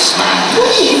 Yes.